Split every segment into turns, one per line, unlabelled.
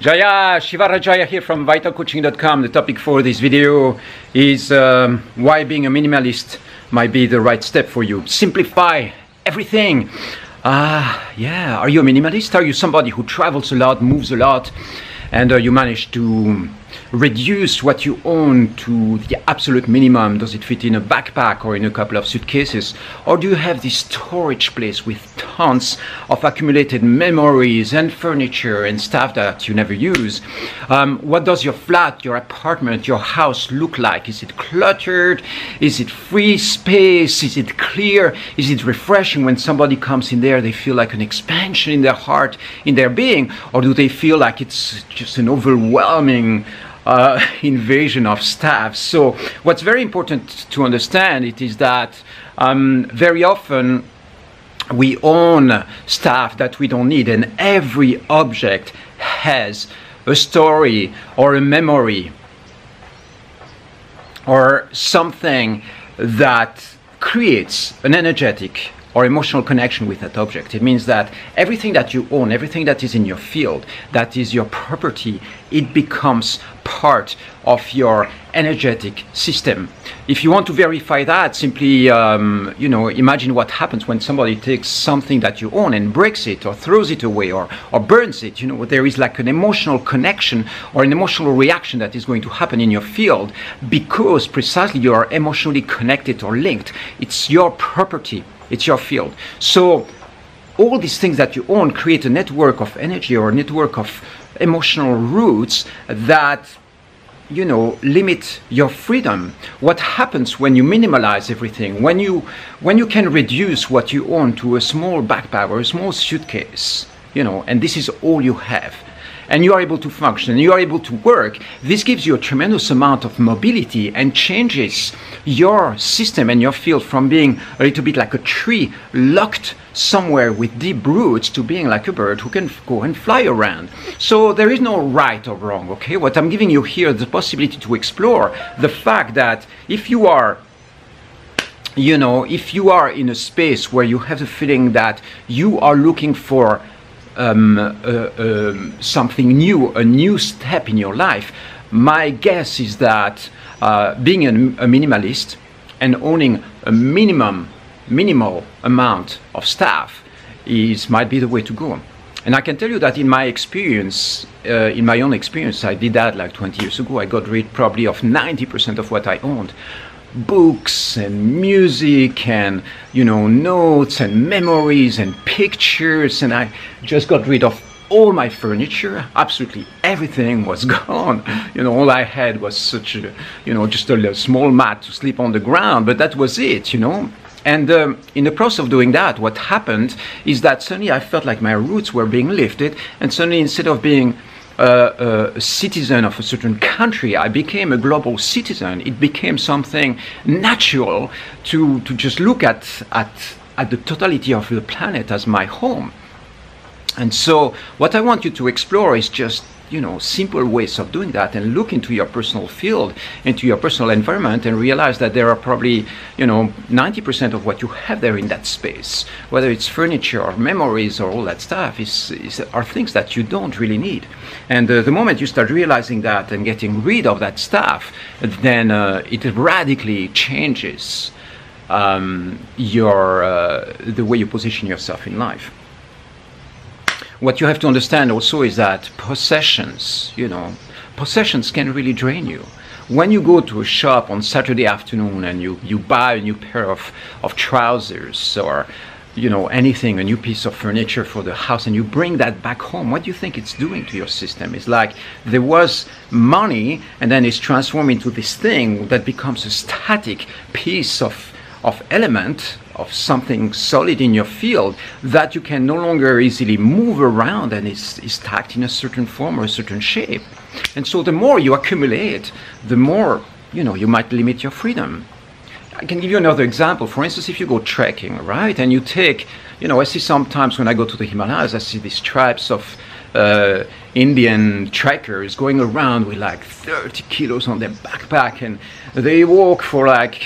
Jaya Shiva Rajaya here from vitalcoaching.com. The topic for this video is um, why being a minimalist might be the right step for you. Simplify everything. Ah, uh, yeah. Are you a minimalist? Are you somebody who travels a lot, moves a lot, and uh, you manage to reduce what you own to the absolute minimum? Does it fit in a backpack or in a couple of suitcases? Or do you have this storage place with tons of accumulated memories and furniture and stuff that you never use? Um, what does your flat, your apartment, your house look like? Is it cluttered? Is it free space? Is it clear? Is it refreshing when somebody comes in there? They feel like an expansion in their heart, in their being? Or do they feel like it's just an overwhelming uh, invasion of staff. So what's very important to understand it is that um, very often we own stuff that we don't need, and every object has a story or a memory or something that creates an energetic or emotional connection with that object. It means that everything that you own, everything that is in your field, that is your property, it becomes part of your energetic system. If you want to verify that, simply um, you know imagine what happens when somebody takes something that you own and breaks it or throws it away or, or burns it. You know there is like an emotional connection or an emotional reaction that is going to happen in your field because precisely you are emotionally connected or linked. It's your property it's your field. So all these things that you own create a network of energy or a network of emotional roots that you know limit your freedom. What happens when you minimalize everything? When you when you can reduce what you own to a small backpack or a small suitcase you know and this is all you have and you are able to function and you are able to work, this gives you a tremendous amount of mobility and changes your system and your field from being a little bit like a tree locked somewhere with deep roots to being like a bird who can go and fly around. So there is no right or wrong, okay? What I'm giving you here is the possibility to explore the fact that if you are you know, if you are in a space where you have the feeling that you are looking for um, uh, uh, something new, a new step in your life, my guess is that uh, being a, a minimalist and owning a minimum, minimal amount of stuff is might be the way to go. And I can tell you that in my experience, uh, in my own experience, I did that like 20 years ago. I got rid probably of 90% of what I owned books and music and you know notes and memories and pictures and i just got rid of all my furniture. Absolutely everything was gone. You know all i had was such a you know just a small mat to sleep on the ground but that was it you know? And um, in the process of doing that what happened is that suddenly i felt like my roots were being lifted and suddenly instead of being a citizen of a certain country. I became a global citizen. It became something natural to, to just look at, at, at the totality of the planet as my home. And so, what I want you to explore is just you know simple ways of doing that and look into your personal field into your personal environment and realize that there are probably you know 90% of what you have there in that space whether it's furniture or memories or all that stuff is, is are things that you don't really need. And uh, the moment you start realizing that and getting rid of that stuff then uh, it radically changes um, your uh, the way you position yourself in life what you have to understand also is that possessions, you know, possessions can really drain you. When you go to a shop on Saturday afternoon and you, you buy a new pair of, of trousers or you know anything a new piece of furniture for the house and you bring that back home what do you think it's doing to your system it's like there was money and then it's transformed into this thing that becomes a static piece of of element of something solid in your field that you can no longer easily move around and is, is tacked in a certain form or a certain shape. And so the more you accumulate, the more you know you might limit your freedom. I can give you another example. For instance, if you go trekking, right, and you take, you know, I see sometimes when I go to the Himalayas, I see these tribes of uh, Indian trekkers going around with like 30 kilos on their backpack, and they walk for like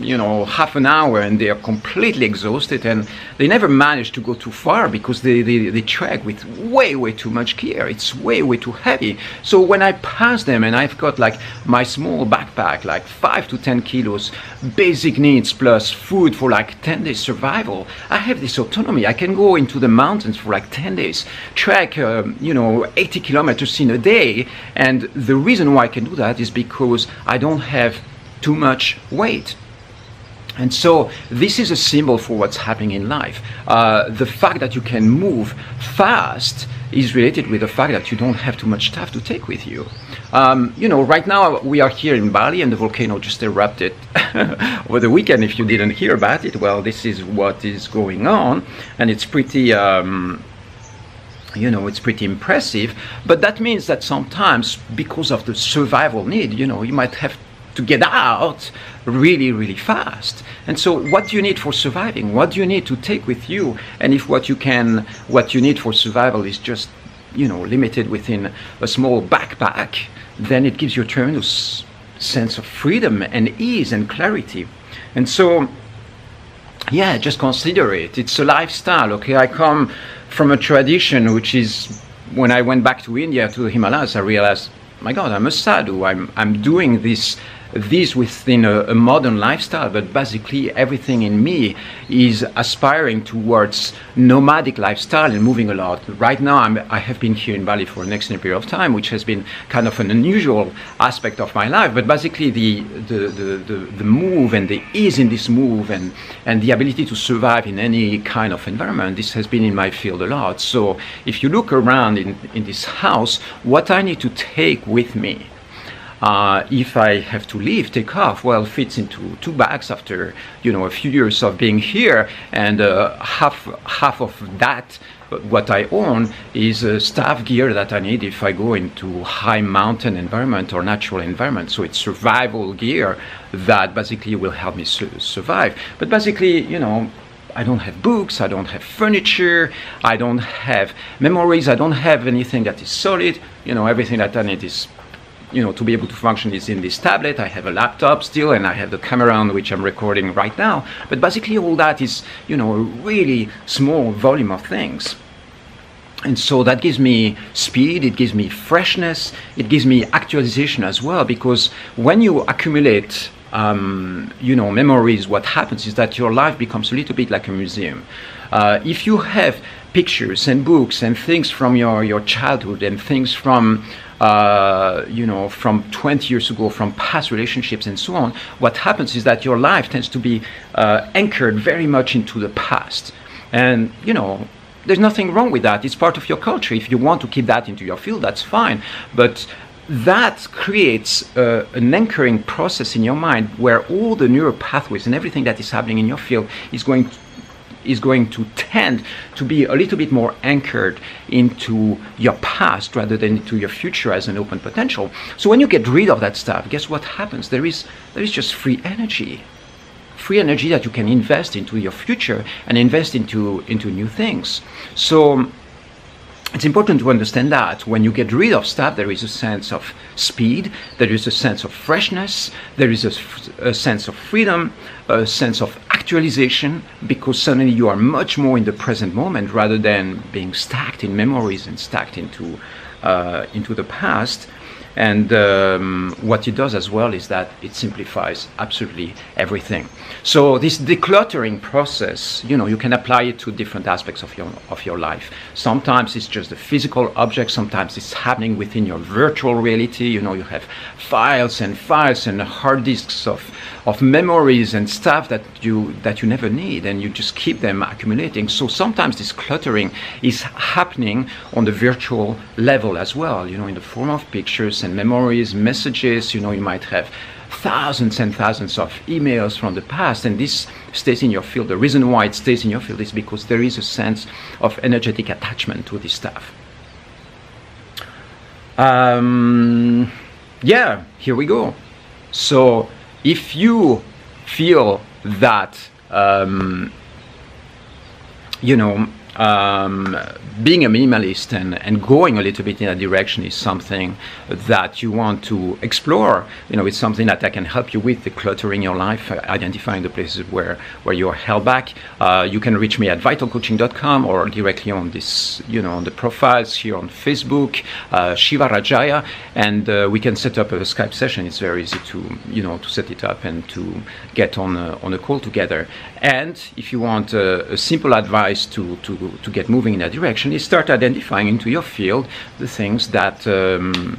you know half an hour and they are completely exhausted and they never manage to go too far because they, they, they trek with way way too much gear. It's way way too heavy. So when i pass them and i've got like my small backpack like 5 to 10 kilos basic needs plus food for like 10 days survival i have this autonomy. I can go into the mountains for like 10 days trek um, you know 80 kilometers in a day. And the reason why i can do that is because i don't have too much weight and so this is a symbol for what's happening in life. Uh, the fact that you can move fast is related with the fact that you don't have too much stuff to take with you. Um, you know, right now we are here in Bali and the volcano just erupted over the weekend. If you didn't hear about it, well, this is what is going on, and it's pretty. Um, you know it's pretty impressive but that means that sometimes because of the survival need you know you might have to get out really, really fast. And so, what do you need for surviving? What do you need to take with you? And if what you can, what you need for survival is just, you know, limited within a small backpack, then it gives you a tremendous sense of freedom and ease and clarity. And so, yeah, just consider it. It's a lifestyle. Okay, I come from a tradition which is when I went back to India to the Himalayas, I realized, my God, I'm a sadhu. I'm I'm doing this this within a, a, modern lifestyle, but basically everything in me is aspiring towards nomadic lifestyle and moving a lot. Right now, I'm, i have been here in Bali for an extended period of time, which has been kind of an unusual aspect of my life. But basically, the the, the, the, the move and the ease in this move and, and the ability to survive in any kind of environment, this has been in my field a lot. So if you look around in, in this house, what I need to take with me uh, if I have to leave, take off, well, fits into two bags after you know a few years of being here, and uh, half half of that what I own is uh, staff gear that I need if I go into high mountain environment or natural environment. So it's survival gear that basically will help me su- survive. But basically, you know, I don't have books, I don't have furniture, I don't have memories, I don't have anything that is solid. You know, everything that I need is you know, to be able to function is in this tablet. I have a laptop still, and I have the camera on which I'm recording right now. But basically, all that is, you know, a really small volume of things. And so that gives me speed, it gives me freshness, it gives me actualization as well, because when you accumulate um, you know, memories, what happens is that your life becomes a little bit like a museum. Uh, if you have pictures and books and things from your, your childhood and things from uh, you know, from 20 years ago, from past relationships and so on, what happens is that your life tends to be uh, anchored very much into the past. And, you know, there's nothing wrong with that. It's part of your culture. If you want to keep that into your field, that's fine. But that creates uh, an anchoring process in your mind where all the neural pathways and everything that is happening in your field is going to is going to tend to be a little bit more anchored into your past rather than into your future as an open potential. So when you get rid of that stuff, guess what happens? There is there is just free energy. Free energy that you can invest into your future and invest into into new things. So it's important to understand that when you get rid of stuff, there is a sense of speed, there is a sense of freshness, there is a, a, sense of freedom, a sense of actualization, because suddenly you are much more in the present moment rather than being stacked in memories and stacked into, uh, into the past. And um, what it does as well is that it simplifies absolutely everything. So this decluttering process, you know, you can apply it to different aspects of your of your life. Sometimes it's just a physical object. Sometimes it's happening within your virtual reality. You know, you have files and files and hard disks of of memories and stuff that you that you never need and you just keep them accumulating so sometimes this cluttering is happening on the virtual level as well you know in the form of pictures and memories messages you know you might have thousands and thousands of emails from the past and this stays in your field. The reason why it stays in your field is because there is a sense of energetic attachment to this stuff. Um, yeah here we go. So if you feel that um, you know um, being a minimalist and, and going a little bit in that direction is something that you want to explore. You know, it's something that I can help you with decluttering your life, uh, identifying the places where, where you're held back. Uh, you can reach me at vitalcoaching.com or directly on this, you know, on the profiles here on Facebook, uh, Shiva Rajaya, and uh, we can set up a Skype session. It's very easy to, you know, to set it up and to get on a, on a call together. And if you want a, a simple advice to, to to, get moving in that direction is start identifying into your field the things that um,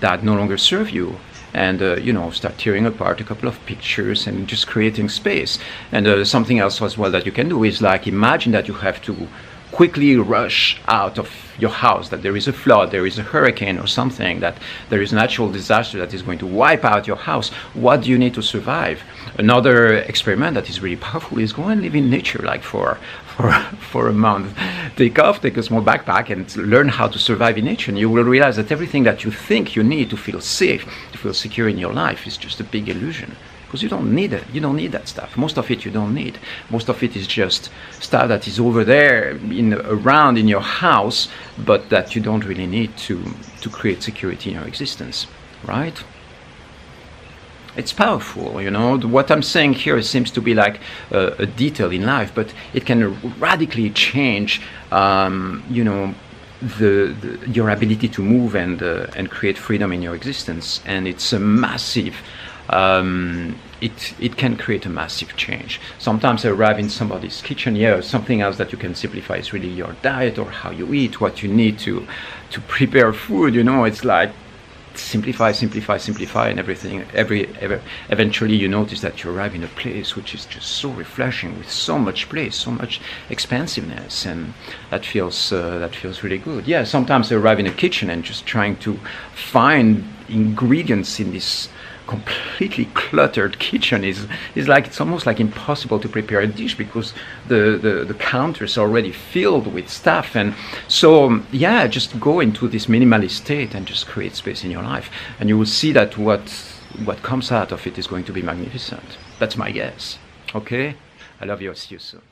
that no longer serve you. And uh, you know start tearing apart a couple of pictures and just creating space. And uh, something else as well that you can do is like imagine that you have to quickly rush out of your house, that there is a flood, there is a hurricane or something, that there is natural disaster that is going to wipe out your house, what do you need to survive? Another experiment that is really powerful is go and live in nature, like for for, for a month. Take off, take a small backpack, and learn how to survive in nature. And you will realize that everything that you think you need to feel safe, to feel secure in your life, is just a big illusion because you don't need it. You don't need that stuff. Most of it you don't need. Most of it is just stuff that is over there in around in your house, but that you don't really need to to create security in your existence, right? It's powerful, you know. What I'm saying here seems to be like a, a detail in life, but it can radically change, um, you know, the, the, your ability to move and uh, and create freedom in your existence. And it's a massive um, it, it can create a massive change. Sometimes I arrive in somebody's kitchen, yeah, something else that you can simplify is really your diet or how you eat, what you need to, to prepare food, you know, it's like simplify, simplify, simplify, and everything. Every, eventually, you notice that you arrive in a place which is just so refreshing, with so much place, so much expansiveness, and that feels uh, that feels really good. Yeah, sometimes I arrive in a kitchen and just trying to find ingredients in this completely cluttered kitchen is is like it's almost like impossible to prepare a dish because the the, the counters are already filled with stuff. And so yeah just go into this minimalist state and just create space in your life. And you will see that what what comes out of it is going to be magnificent. That's my guess. Okay? I love you. I'll see you soon